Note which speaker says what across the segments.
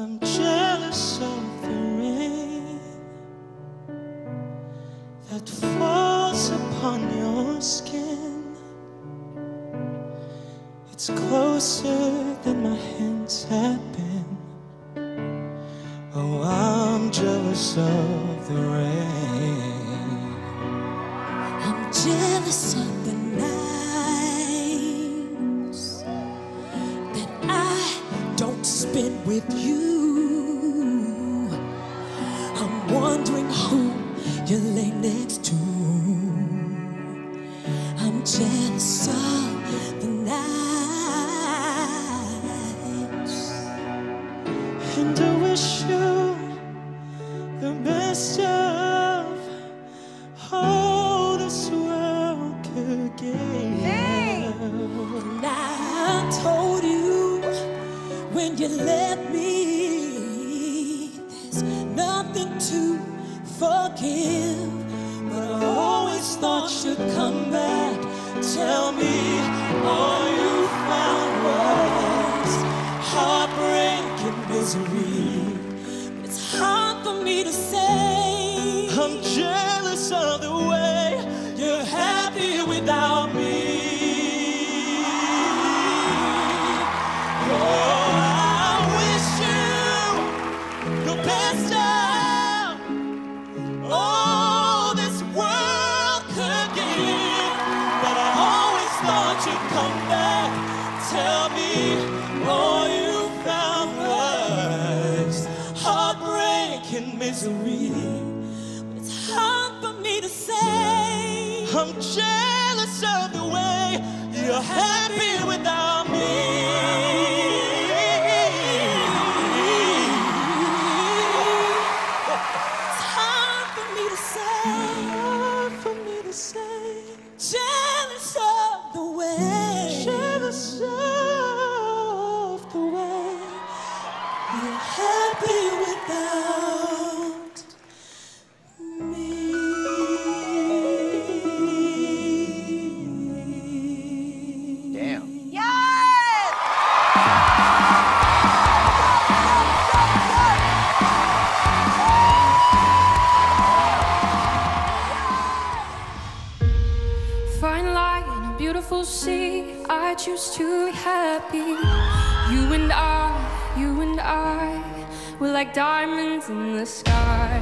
Speaker 1: I'm jealous of the rain that falls upon your skin. It's closer than my hands have been. Oh, I'm jealous of the rain.
Speaker 2: jealous of the
Speaker 1: way you're happy.
Speaker 3: in the sky.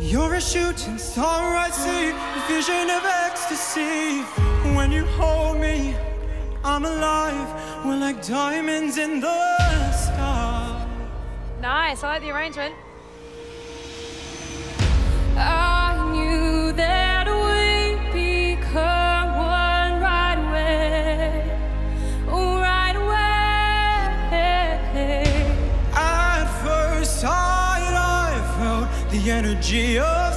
Speaker 1: You're a shooting star I see, a vision of ecstasy. When you hold me, I'm alive. We're like diamonds in the sky.
Speaker 4: Nice, I like the arrangement.
Speaker 3: de hoje.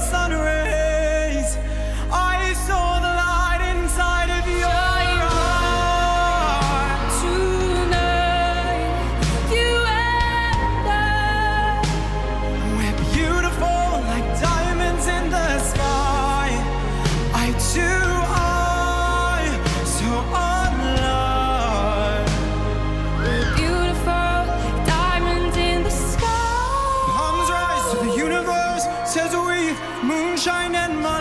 Speaker 3: and
Speaker 1: my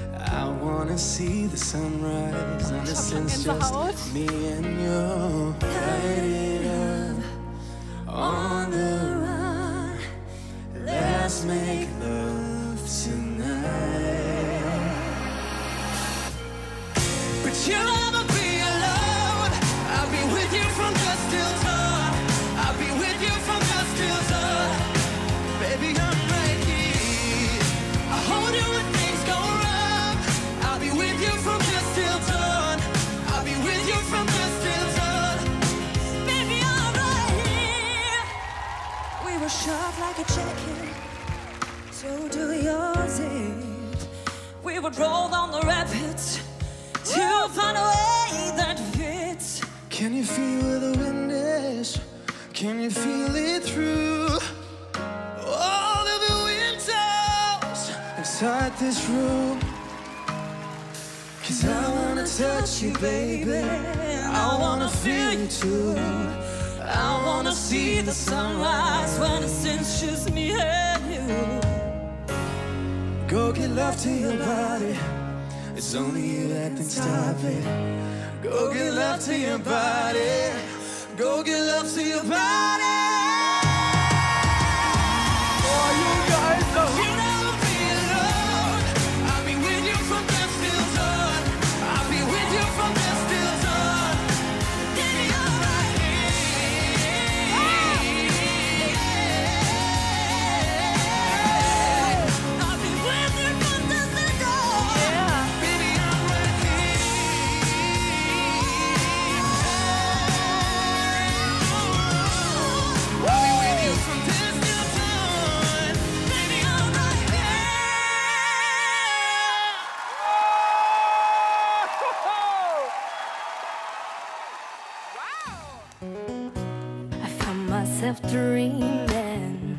Speaker 5: I wanna see the sunrise, and is just me and you. Light it up on the run. Let's make love Go get love to your body. It's only you that can stop it. Go get love to your body. Go get love to your body.
Speaker 3: I found myself dreaming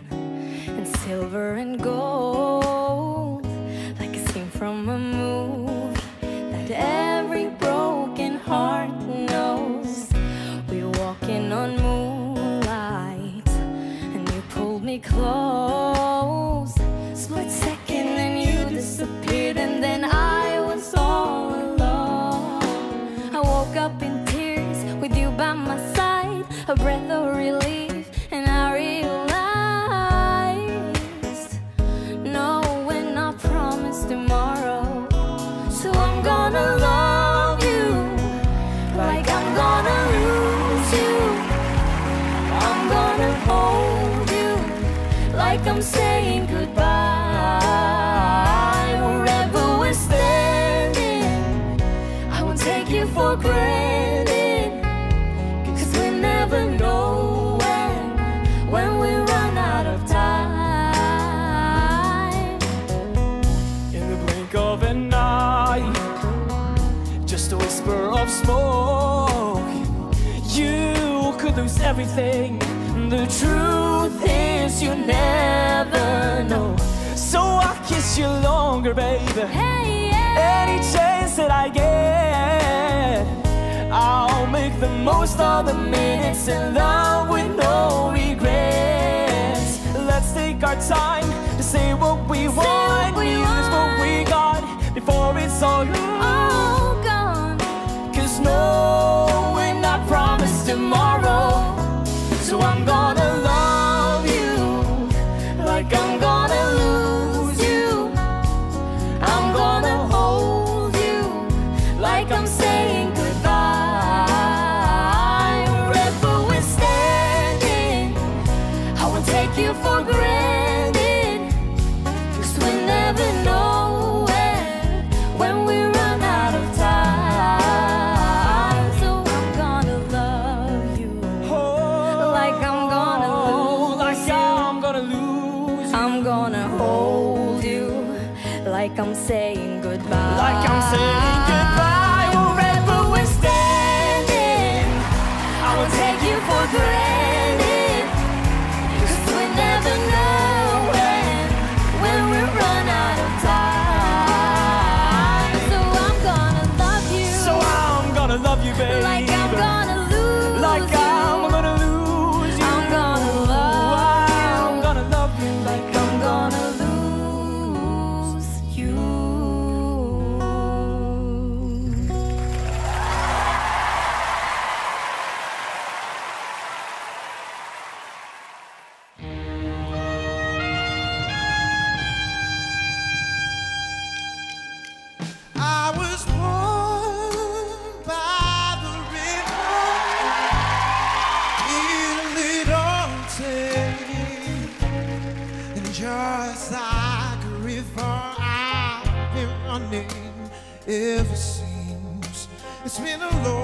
Speaker 3: in silver and gold, like a scene from a movie that every broken heart knows. We're walking on moonlight, and you pulled me close. A breath of relief, and I realized no when I promised tomorrow. So I'm gonna love you like I'm gonna lose you. I'm gonna hold you like I'm saying goodbye.
Speaker 5: The truth is, you never know. So I kiss you longer, baby.
Speaker 3: Hey, yeah.
Speaker 5: Any chance that I get, I'll make the most of the minutes in love with no regrets. Let's take our time to say what we want,
Speaker 3: we
Speaker 5: use what we got before it's all gone. So I'm gonna like I'm saying goodbye. Like I'm
Speaker 3: saying goodbye
Speaker 5: wherever we're standing.
Speaker 3: I will take you for granted.
Speaker 6: ever seems. It's been a long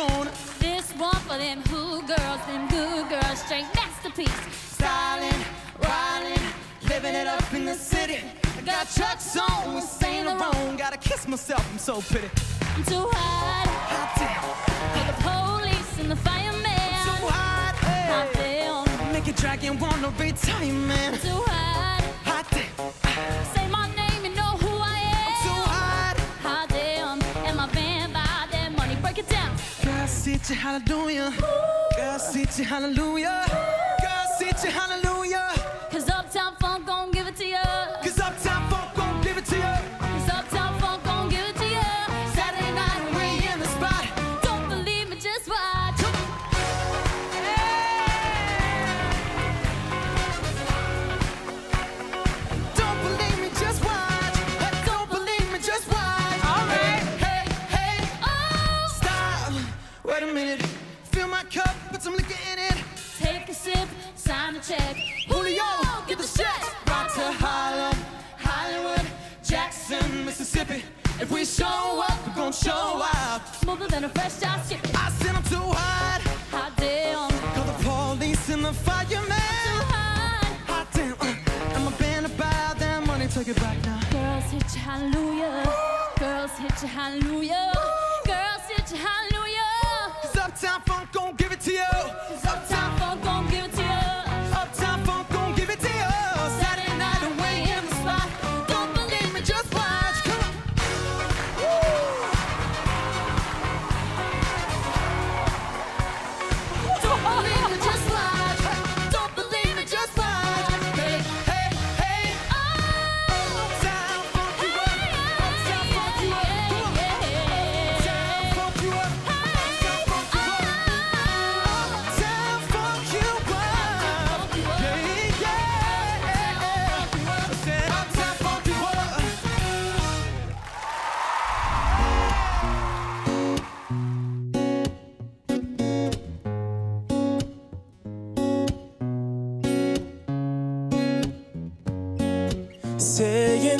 Speaker 6: gonna. This
Speaker 7: one for them who girls, them good girls, straight masterpiece.
Speaker 6: Styling, riding, living it up in the city. I got Chuck's on with Saint Laurent. Gotta kiss myself, I'm so pretty.
Speaker 7: I'm too hot.
Speaker 6: Hot damn.
Speaker 7: For the police and the firemen.
Speaker 6: I'm too hot. Hey.
Speaker 7: Hot damn.
Speaker 6: Make a dragon wanna retire, man.
Speaker 7: I'm too hot.
Speaker 6: Hot damn.
Speaker 7: Say my
Speaker 6: sit you hallelujah. Girl, sit you hallelujah. Girl, sit you hallelujah.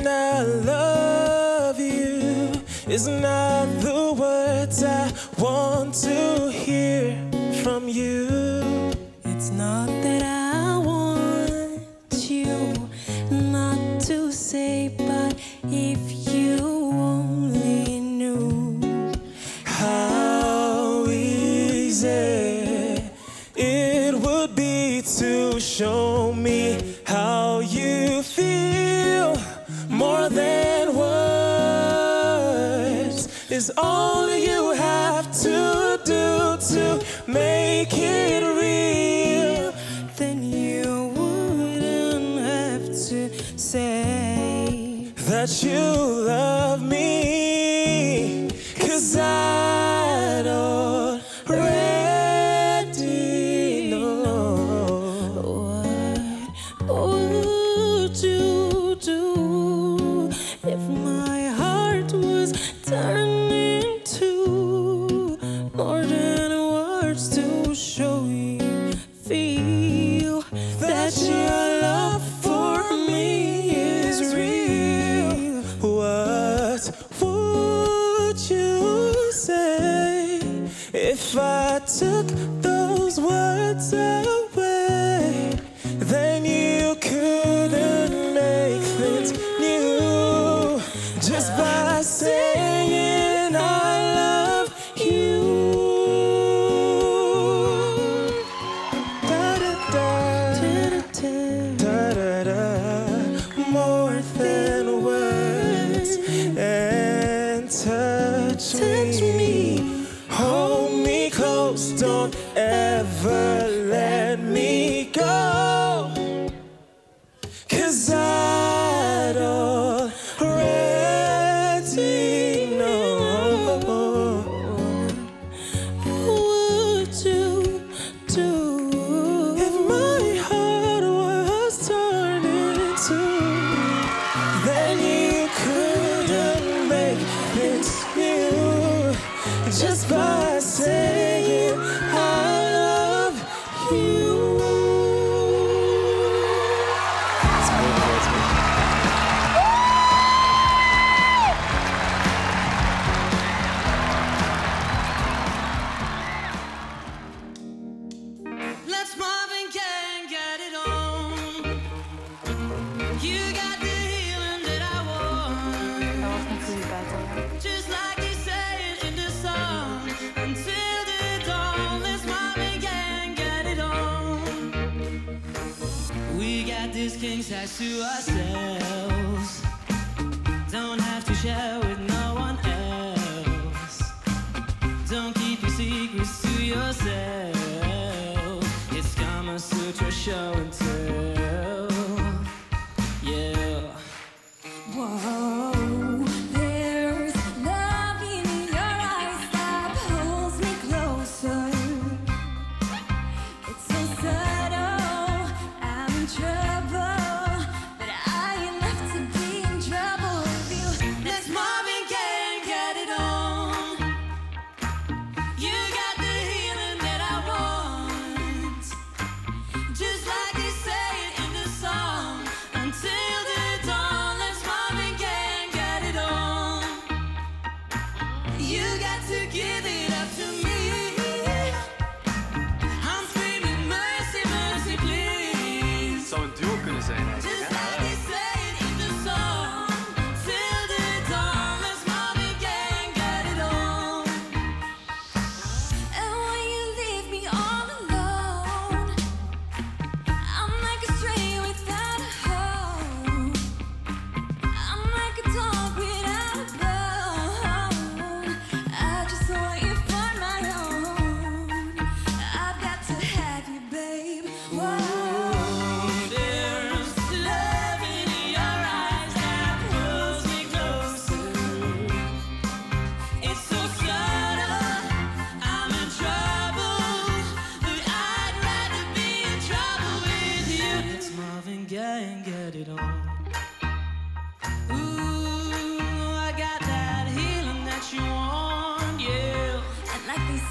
Speaker 6: and I
Speaker 1: love you is not the words I want to hear from you.
Speaker 2: It's not you.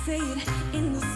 Speaker 1: fade in
Speaker 6: the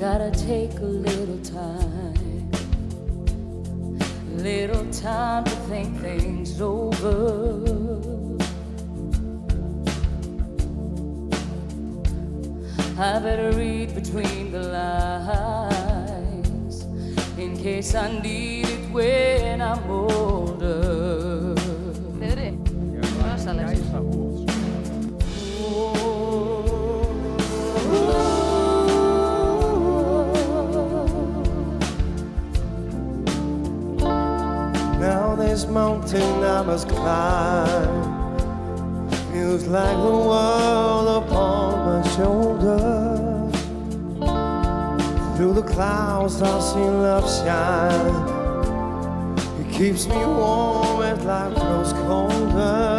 Speaker 5: Gotta take a little time, little time to think things over. I better read between the lines in case I need it when I'm older.
Speaker 8: this mountain I must climb. Feels like the world upon my shoulders. Through the clouds I see love shine. It keeps me warm as life grows colder.